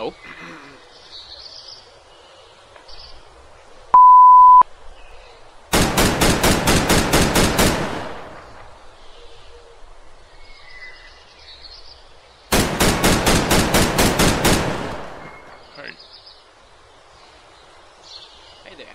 hello. Hey. hey there.